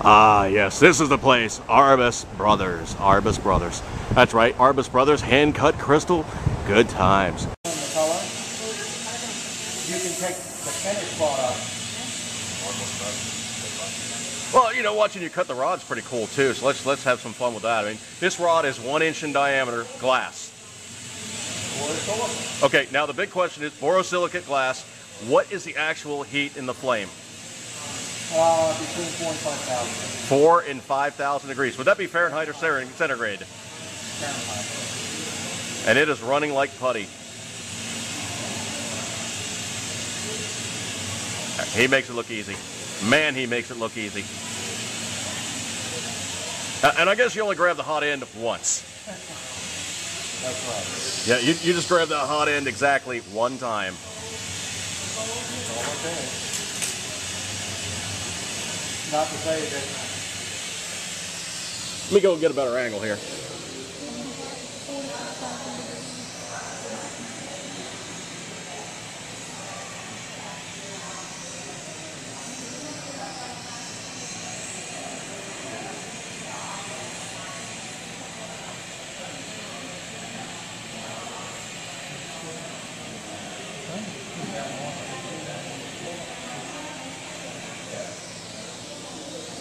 Ah, yes, this is the place. Arribas Brothers. Arribas Brothers. That's right, Arribas Brothers, hand cut crystal. Good times. You can take the finished product. Well, you know, watching you cut the rod's pretty cool too. So let's let's have some fun with that. I mean, this rod is one inch in diameter, glass. Okay, now the big question is borosilicate glass. What is the actual heat in the flame? Uh, between four and five thousand Four and five thousand degrees. Would that be Fahrenheit or centigrade? Fahrenheit. And it is running like putty. He makes it look easy. Man, he makes it look easy. Uh, And I guess you only grab the hot end once. That's right. Yeah, you, you just grab that hot end exactly one time. To say Let me go get a better angle here.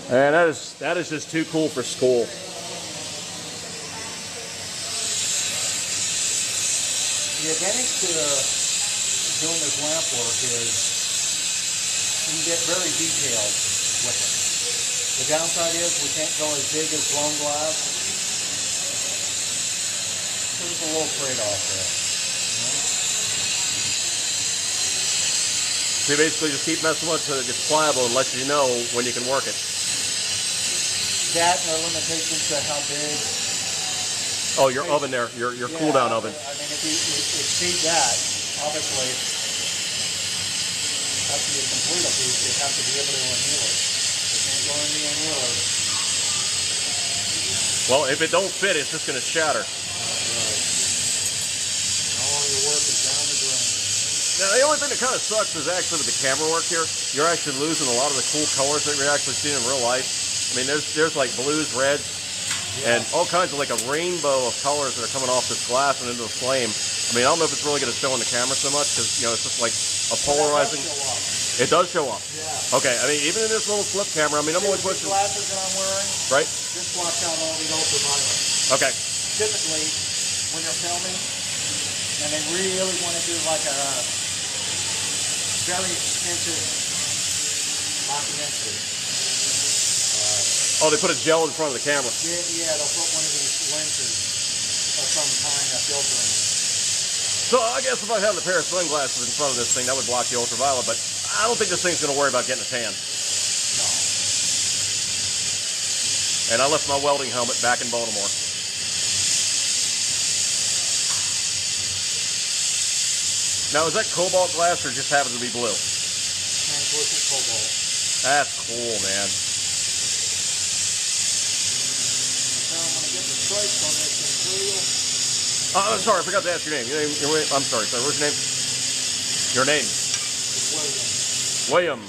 And that is that is just too cool for school. the advantage to uh, doing this lamp work is you can get very detailed with it. The downside is we can't go as big as blown glass. There's a little trade-off there. So you basically just keep messing with it until it gets pliable and lets you know when you can work it. That and are limitations to how big. Oh, your oven there, your your cool down oven. I mean, if you exceed that, obviously, has to be a complete piece. You have to be able to anneal it. You can't go in the annealer. Well, if it don't fit, it's just going to shatter. All your work is down the drain. Now, the only thing that kind of sucks is actually with the camera work here, you're actually losing a lot of the cool colors that you're actually seeing in real life. I mean, there's there's like blues, reds, and all kinds of like a rainbow of colors that are coming off this glass and into the flame. I mean, I don't know if it's really going to show in the camera so much because you know it's just like a polarizing. Does show. It does show up. Yeah. Okay, I mean, even in this little flip camera, I mean, I'm only See, these pushing glasses that I'm wearing, right. this blocks out all the ultraviolet. Okay. Typically, when they're filming, and they really want to do like a very expensive documentary. Oh, they put a gel in front of the camera. Yeah, yeah, they'll put one of these lenses of some kind, a filter in. So I guess if I had a pair of sunglasses in front of this thing, that would block the ultraviolet. But I don't think this thing's going to worry about getting a tan. No. And I left my welding helmet back in Baltimore. Now, is that cobalt glass or just happens to be blue? Translucent cobalt. That's cool, man. Now I'm going to get the stripes on this material. Oh, I'm sorry, I forgot to ask your name. Your name your, I'm sorry, sorry. What's your name? Your name? William. William.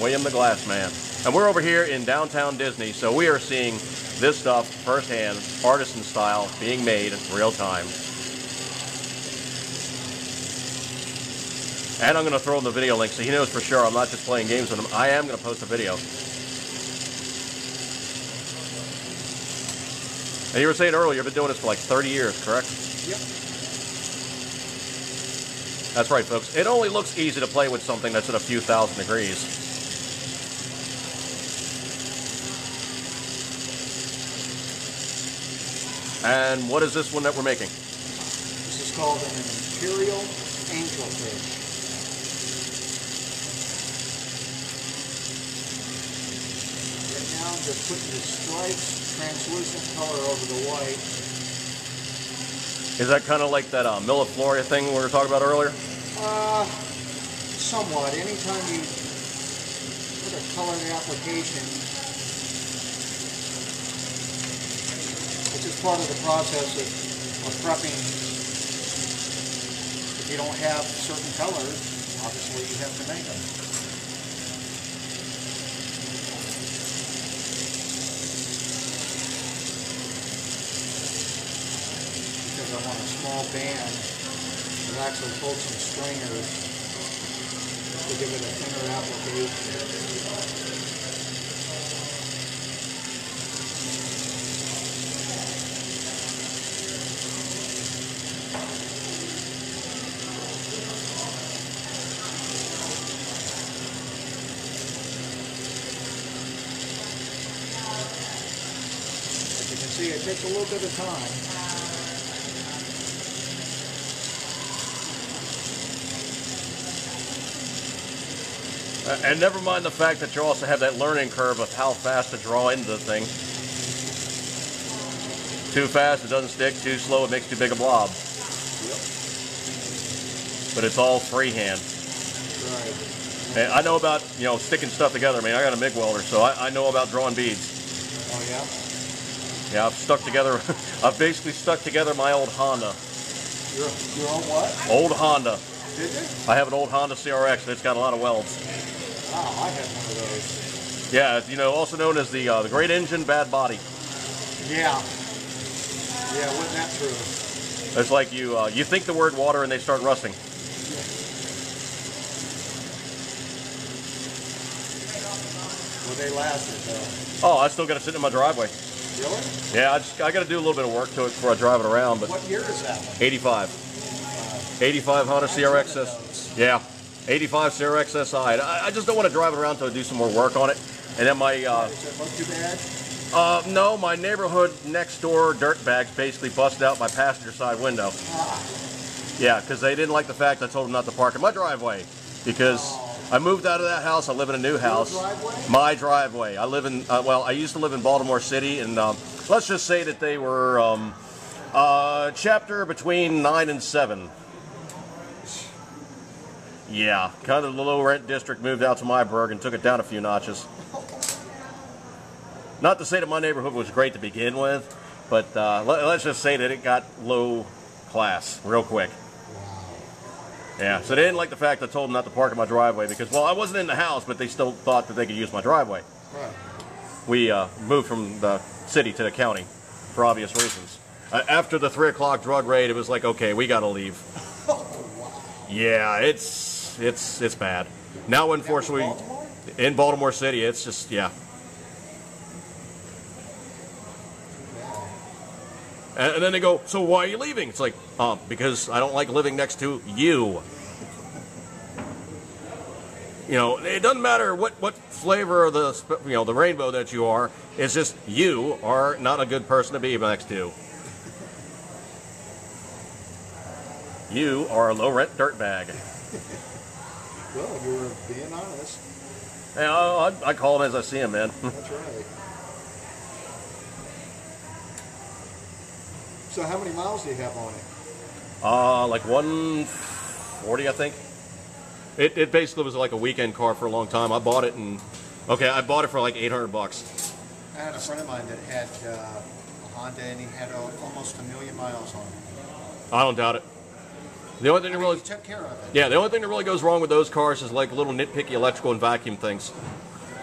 William the Glass Man. And we're over here in downtown Disney, so we are seeing this stuff firsthand, artisan style, being made in real time. And I'm going to throw in the video link so he knows for sure I'm not just playing games with him. I am going to post a video. And you were saying earlier, you've been doing this for like 30 years, correct? Yep. That's right, folks. It only looks easy to play with something that's at a few thousand degrees. And what is this one that we're making? This is called an imperial angelfish. Right now, just putting the stripes, translucent color over the white. Is that kind of like that uh, millefiori thing we were talking about earlier? Uh, somewhat. Anytime you put a colored application, it's just part of the process of, of prepping. If you don't have certain colors, obviously you have to make them. I want a small band that actually pulled some stringers to give it a thinner application. See, it takes a little bit of time. Uh, And never mind the fact that you also have that learning curve of how fast to draw into the thing. Too fast, it doesn't stick. Too slow, it makes too big a blob. Yep. But it's all freehand. Right. And I know about, you know, sticking stuff together. I mean, I got a MIG welder, so I, I know about drawing beads. Oh yeah. Yeah, I've stuck together, I've basically stuck together my old Honda. You're you're what? Old Honda. Did you? I have an old Honda CRX and it's got a lot of welds. Wow, I had one of those. Yeah, you know, also known as the uh, the great engine, bad body. Yeah. Yeah, wasn't that true? It's like you uh, you think the word water and they start rusting. Well, they lasted though. Oh, I still got to sit in my driveway. Really? Yeah, I just I got to do a little bit of work to it before I drive it around. But What year is that one? 85, 85 Honda CRX. S- Yeah, 85 CRX SI. I, I just don't want to drive it around to do some more work on it. And then my uh, Does it look too bad? uh, no, my neighborhood next door dirtbags basically busted out my passenger side window. Ah, Yeah, because they didn't like the fact I told them not to park in my driveway. Because I moved out of that house, I live in a new house. driveway? My driveway. I live in, uh, well, I used to live in Baltimore City, and um, let's just say that they were um, uh, chapter between 9 and 7. Yeah, kind of the low rent district moved out to Myburg and took it down a few notches. Not to say that my neighborhood was great to begin with, but uh, let, us just say that it got low class real quick. Yeah, so they didn't like the fact I told them not to park in my driveway because, well, I wasn't in the house, but they still thought that they could use my driveway. right. We uh, moved from the city to the county for obvious reasons. Uh, after the three o'clock drug raid, it was like, okay, we got to leave. Oh. Yeah, it's it's it's bad. Now, unfortunately, Baltimore? in Baltimore City, it's just yeah. And, and then they go, so why are you leaving? It's like, um, because I don't like living next to you. You know, it doesn't matter what, what flavor of the you know the rainbow that you are. It's just you are not a good person to be next to. You are a low rent dirtbag. Well, you were being honest. Yeah, I, I- I call them as I see them, man. That's right. So how many miles do you have on it? Uh, like 140, I think. It, it basically was like a weekend car for a long time. I bought it and okay, I bought it for like 800 bucks. I had a friend of mine that had uh, a Honda and he had uh, almost a million miles on it. I don't doubt it. The only thing that really, took care of it. yeah, the only thing that really goes wrong with those cars is like little nitpicky electrical and vacuum things.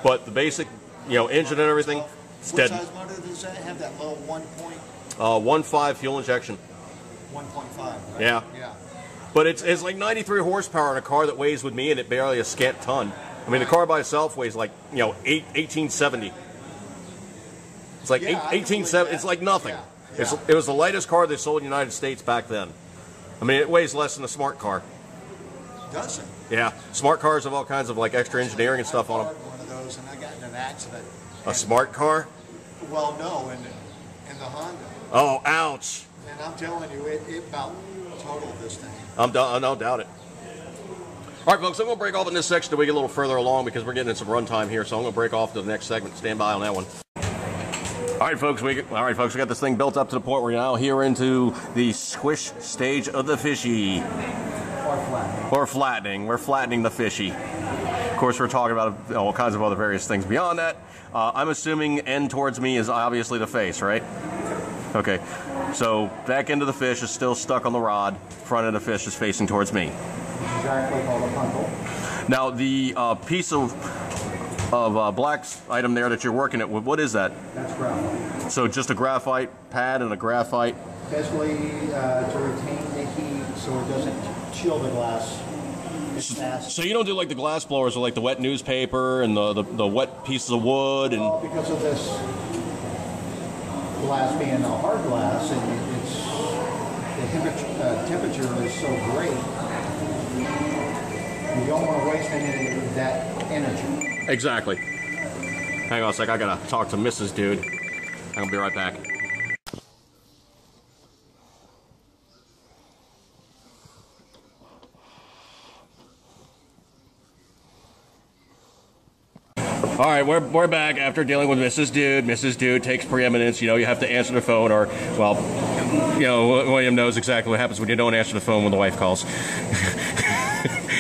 But the basic, you know, engine and everything, it's What dead. size motor does that have? That little one point, Uh, 1.5 fuel injection. one point five, right? Yeah. Yeah. But it's, it's like 93 horsepower in a car that weighs with me and it barely a scant ton. I mean, the car by itself weighs like, you know, eight, 1870. It's like Yeah, eight, I can 1870. It's like nothing. Yeah, It's, it was the lightest car they sold in the United States back then. I mean, it weighs less than a smart car. Does it? Yeah, smart cars have all kinds of like extra engineering and stuff on them. One of those, and I got in an accident. A smart car? Well, no, in in the Honda, Oh, ouch! and I'm telling you, it, it about totaled this thing. I'm do- I don't doubt it. All right, folks, I'm going to break off in this section till we get a little further along because we're getting in some runtime here. So I'm going to break off to the next segment. Stand by on that one. All right, folks. We all right, folks. We got this thing built up to the point where we're now here into the squish stage of the fishy, Or flat. or flattening. We're flattening the fishy. Of course, we're talking about all kinds of other various things beyond that. Uh, I'm assuming end towards me is obviously the face, right? Okay. So back end of the fish is still stuck on the rod. Front end of the fish is facing towards me. Exactly called a pontil. Now the uh, piece of of uh, black item there that you're working it with, what is that? That's graphite. So just a graphite pad and a graphite. Basically, uh, to retain the heat so it doesn't chill the glass as. So you don't do like the glass blowers with like the wet newspaper and the, the, the wet pieces of wood and Well, because of this glass being a hard glass and it's the temperature, uh, temperature is so great, you don't want to waste any of that energy. Exactly. Hang on a sec, I gotta talk to Mrs. Dude. I'm gonna be right back. All right, we're, we're back after dealing with Mrs. Dude. Mrs. Dude takes preeminence. You know, you have to answer the phone, or, well, you know, William knows exactly what happens when you don't answer the phone when the wife calls.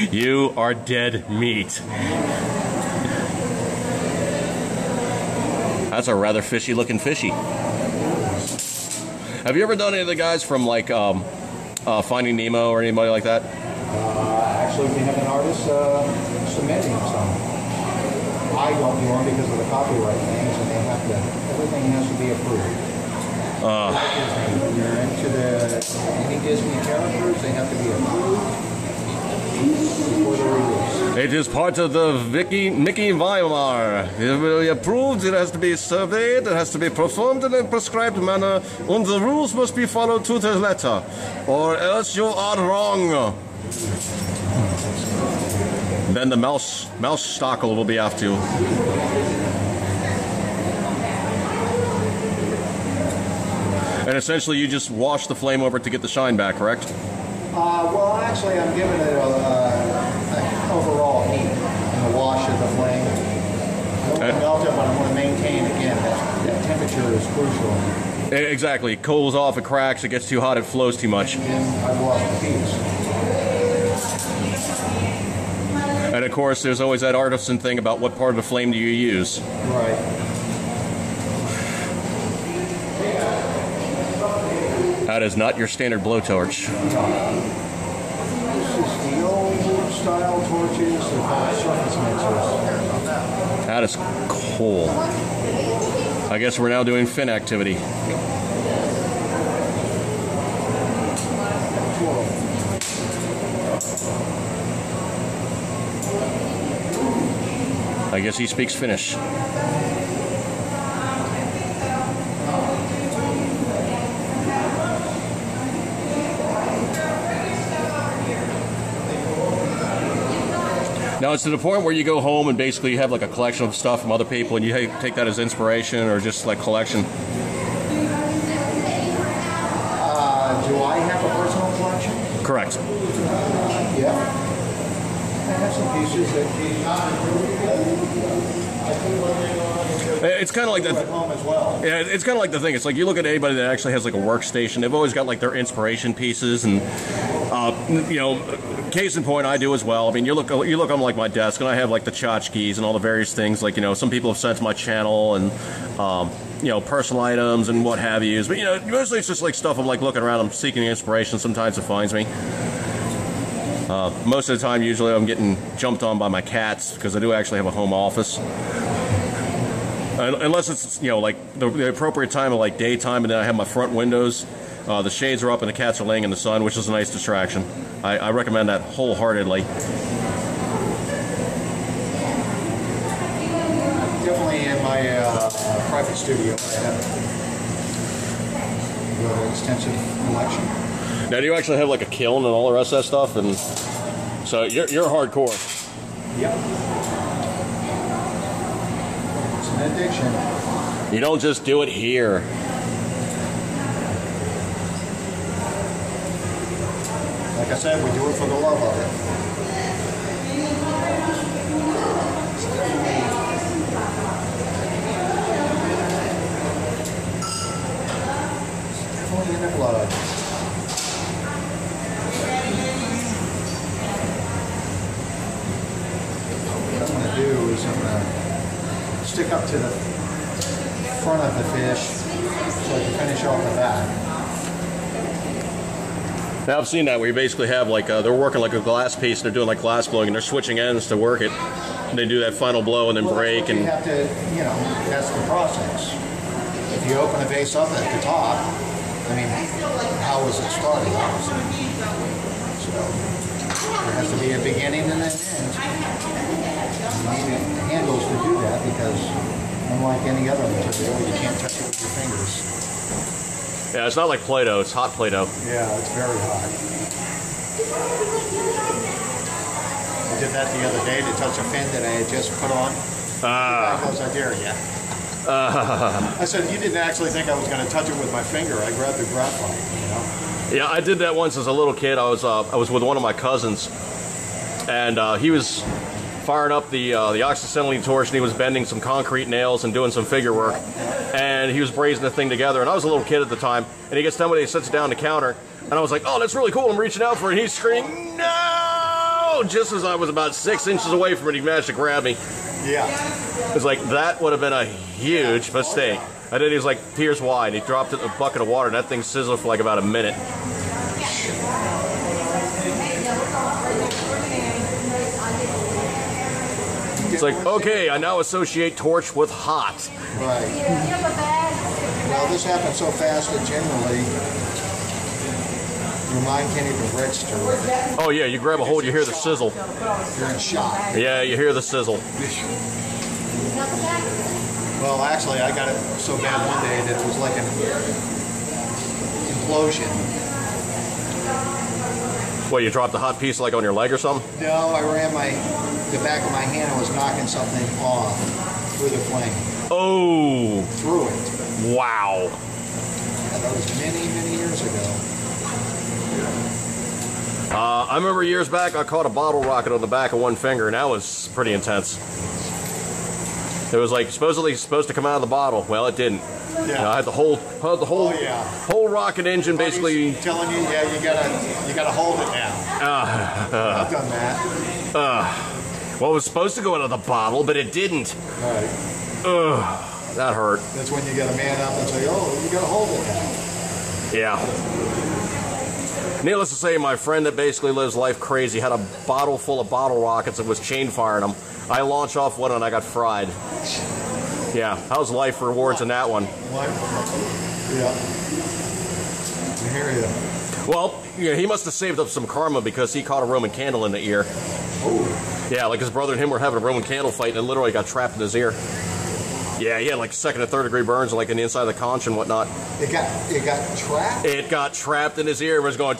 you are dead meat. That's a rather fishy looking fishy. Have you ever done any of the guys from like um, uh, Finding Nemo or anybody like that? Uh, actually, we have an artist uh, submitting some. I don't do them because of the copyright things, and they have to, everything has to be approved. Disney, you're into the, any Disney characters, they have to be approved before they're released. It is part of the Vicky, Mickey Weimar. It will be approved, it has to be surveyed, it has to be performed in a prescribed manner, and the rules must be followed to the letter, or else you are wrong. Then the mouse mouse stockle will be after you. And essentially, you just wash the flame over to get the shine back, correct? Uh, well, actually, I'm giving it a, a, a overall heat and a wash of the flame. I don't want to melt it, but I want to maintain, again, that, that temperature is crucial. Exactly. It cools off, it cracks, it gets too hot, it flows too much. And I've lost the piece. And of course, there's always that artisan thing about what part of the flame do you use. Right. That is not your standard blowtorch. That is cool. I guess we're now doing fin activity. I guess he speaks Finnish. Now it's to the point where you go home and basically you have like a collection of stuff from other people and you take that as inspiration or just like collection. Uh, do I have a personal collection? Correct. Yeah. I have some pieces that It's kind of like that. home as well. Yeah, it's kind of like the thing. It's like you look at anybody that actually has like a workstation. They've always got like their inspiration pieces, and uh, you know, case in point, I do as well. I mean, you look you look on like my desk, and I have like the tchotchkes and all the various things. Like you know, some people have sent to my channel, and um, you know, personal items and what have you. But you know, mostly it's just like stuff I'm like looking around. I'm seeking inspiration. Sometimes it finds me. Uh, most of the time, usually I'm getting jumped on by my cats because I do actually have a home office. Unless it's you know like the, the appropriate time of like daytime, and then I have my front windows. Uh, the shades are up and the cats are laying in the sun, which is a nice distraction. I, I recommend that wholeheartedly. Definitely in my uh, private studio, I have an extensive collection. Now, do you actually have like a kiln and all the rest of that stuff? And so you're, you're hardcore. Yep. It's an addiction. You don't just do it here. Like I said, we do it for the love of it. It's definitely in the blood. Now I've seen that where you basically have like uh, they're working like a glass piece and they're doing like glass blowing and they're switching ends to work it. And they do that final blow and then Well, break and You have to, you know, that's the process. If you open a vase up at the top, I mean, how was it started? obviously. So there has to be a beginning and an end. You need handles to do that because unlike any other material, you can't touch it with your fingers. Yeah, it's not like Play-Doh. It's hot Play-Doh. Yeah, it's very hot. I did that the other day to touch a fin that I had just put on. Ah. I goes, I dare ya. I said, you didn't actually think I was going to touch it with my finger. I grabbed the graphite, you know? Yeah, I did that once as a little kid. I was uh, I was with one of my cousins, and uh, he was firing up the uh, the oxyacetylene torch, and he was bending some concrete nails and doing some figure work, and he was brazing the thing together. And I was a little kid at the time, and he gets done with it, he sits down the counter, and I was like, "Oh, that's really cool." I'm reaching out for it, and he's screaming, "No!" Just as I was about six inches away from it, he managed to grab me. Yeah. It's like that would have been a huge mistake. And then he was like, "Here's why," and he dropped it in a bucket of water, and that thing sizzled for like about a minute. Like, okay, I now associate torch with hot. Right. Well, this happens so fast that generally your mind can't even register it. Oh yeah, you grab a hold, you hear the sizzle. You're in shock. Yeah, you hear the sizzle. Well, actually, I got it so bad one day that it was like an implosion. What, you dropped a hot piece like on your leg or something? No, I ran my the back of my hand and was knocking something off through the flame. Oh, Through it. wow. Yeah, that was many, many years ago. Uh, I remember years back I caught a bottle rocket on the back of one finger, and that was pretty intense. It was like supposedly supposed to come out of the bottle. Well, it didn't. Yeah. You know, I had the whole, had the whole, Oh, yeah. whole rocket engine basically. Buddy's telling you, yeah, you gotta, you gotta hold it now. I've done that. Uh, Well, it was supposed to go out of the bottle, but it didn't. Right. Ugh, that hurt. That's when you gotta man up and say, oh, you gotta hold it now. Yeah. Needless to say, my friend that basically lives life crazy had a bottle full of bottle rockets and was chain firing them. I launched off one and I got fried. Yeah, how's life rewards in that one? What? Yeah. I hear you. Well, yeah, he must have saved up some karma because he caught a Roman candle in the ear. Oh, Yeah, like his brother and him were having a Roman candle fight and it literally got trapped in his ear. Yeah, he had like second and third degree burns like in the inside of the conch and whatnot. it got, it got trapped. It got trapped in his ear and was going.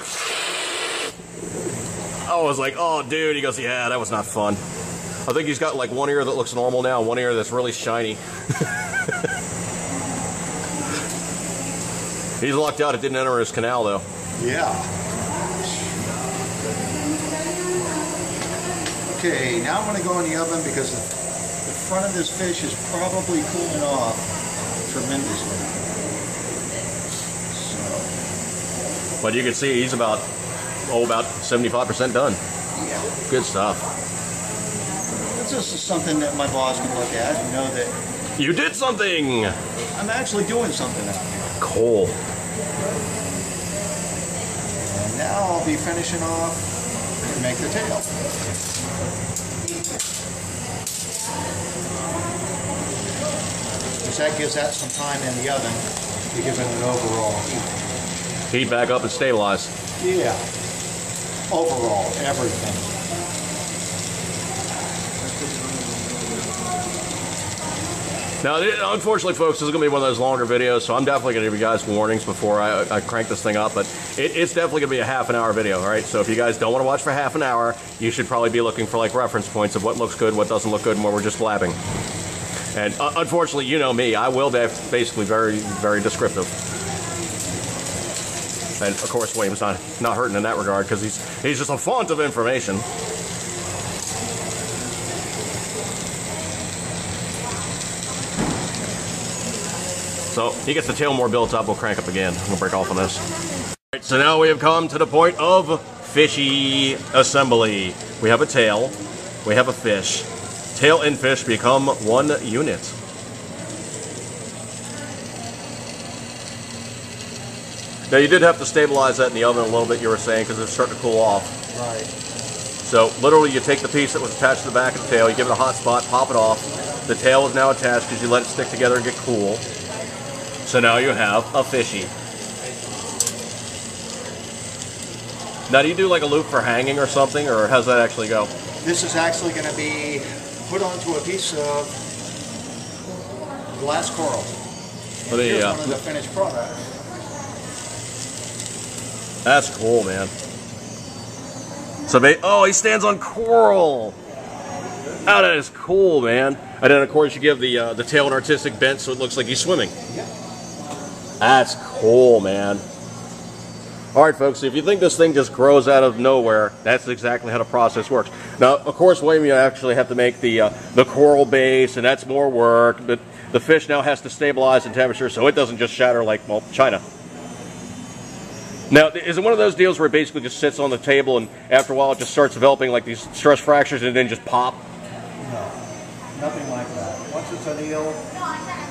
I was like, oh, dude. He goes, yeah, that was not fun. I think he's got like one ear that looks normal now, one ear that's really shiny. he's lucked out it didn't enter his canal, though. Yeah. Okay, now I'm gonna go in the oven because the, front of this fish is probably cooling off tremendously. So, But you can see he's about, oh, about 75% done. yeah. Good stuff. This is something that my boss can look at and know that You did something! I'm actually doing something out here. Cool. And now I'll be finishing off and make the tail. Because that gives that some time in the oven to give it an overall heat. Heat back up and stabilize. Yeah. Overall, everything. Now, unfortunately, folks, this is going to be one of those longer videos, so I'm definitely going to give you guys warnings before I, I crank this thing up. But it, it's definitely going to be a half an hour video, all right? So if you guys don't want to watch for half an hour, you should probably be looking for like reference points of what looks good, what doesn't look good, and where we're just blabbing. And uh, unfortunately, you know me, I will be basically very, very descriptive. And of course, William's not not hurting in that regard because he's he's just a font of information. So he gets the tail more built up. We'll crank up again. We'll break off on this. All right, so now we have come to the point of fishy assembly. We have a tail. We have a fish. Tail and fish become one unit. Now you did have to stabilize that in the oven a little bit. You were saying because it's starting to cool off. Right. So literally, you take the piece that was attached to the back of the tail, you give it a hot spot, pop it off. The tail is now attached because you let it stick together and get cool. So now you have a fishy. Now, do you do like a loop for hanging or something, or how's that actually go? This is actually going to be put onto a piece of glass coral. Here's uh, one of the finished product. That's cool, man. So, oh, he stands on coral. Oh, that is cool, man. And then, of course, you give the uh, the tail an artistic bent so it looks like he's swimming. Yep. That's cool, man. All right, folks, if you think this thing just grows out of nowhere, that's exactly how the process works. Now, of course, William, you actually have to make the uh, the coral base, and that's more work. But the fish now has to stabilize in temperature, so it doesn't just shatter like well, China. Now, is it one of those deals where it basically just sits on the table, and after a while, it just starts developing like these stress fractures, and then just pop? No, nothing like that. Once it's annealed,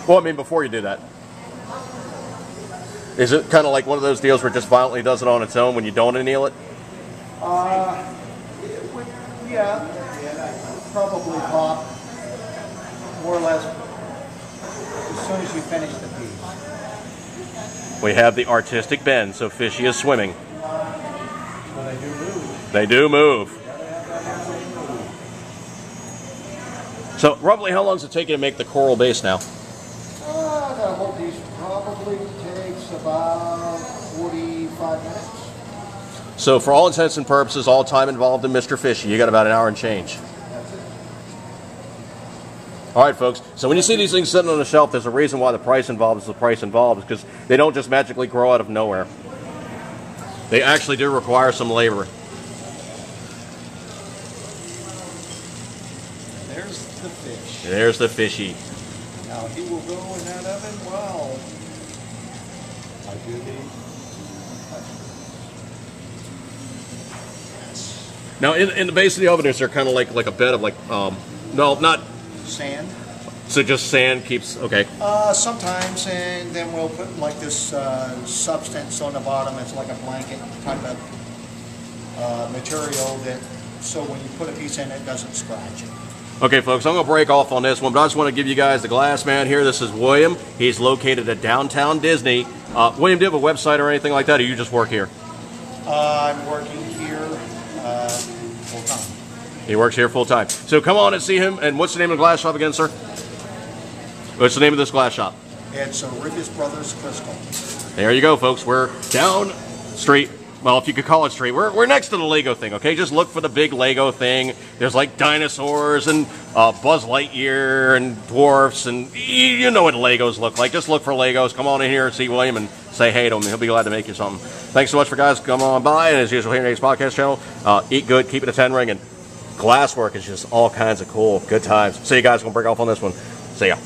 Well, I mean, before you do that. Is it kind of like one of those deals where it just violently does it on its own when you don't anneal it? uh, it would, yeah, probably pop more or less as soon as you finish the piece. We have the artistic bend, so fishy is swimming. I do move. They do move. So, roughly, how long does it take you to make the coral base now? Uh, the whole piece probably takes about 45 minutes. So, for all intents and purposes, all time involved in Mr. Fishy, you got about an hour and change. All right, folks. So when you see these things sitting on the shelf, there's a reason why the price involved is the price involved, because they don't just magically grow out of nowhere. They actually do require some labor. There's the fish. There's the fishy. Now he will go in that oven while I do Now, in, in the base of the oven, is there kind of like like a bed of like um, no, not sand. so just sand keeps okay. Uh, sometimes, and then we'll put like this uh, substance on the bottom. It's like a blanket type of uh, material that, so when you put a piece in, it doesn't scratch it. Okay, folks, I'm going to break off on this one, but I just want to give you guys the glass man here. This is William. He's located at downtown Disney. Uh, William, do you have a website or anything like that, or you just work here? Uh, I'm working here uh, full time. He works here full time. So come on and see him. And what's the name of the glass shop again, sir? What's the name of this glass shop? It's Arribas Brothers Crystal. There you go, folks. We're down street. Well, if you could call it street, we're, we're next to the Lego thing, okay? Just look for the big Lego thing. There's like dinosaurs and uh, Buzz Lightyear and dwarfs, and you know what Legos look like. Just look for Legos. Come on in here and see William and say hey to him. He'll be glad to make you something. Thanks so much for guys. Come on by, and as usual here on 80s podcast channel, uh, eat good, keep it a 10 ring, and glasswork is just all kinds of cool. Good times. See you guys. Gonna break off on this one. See ya.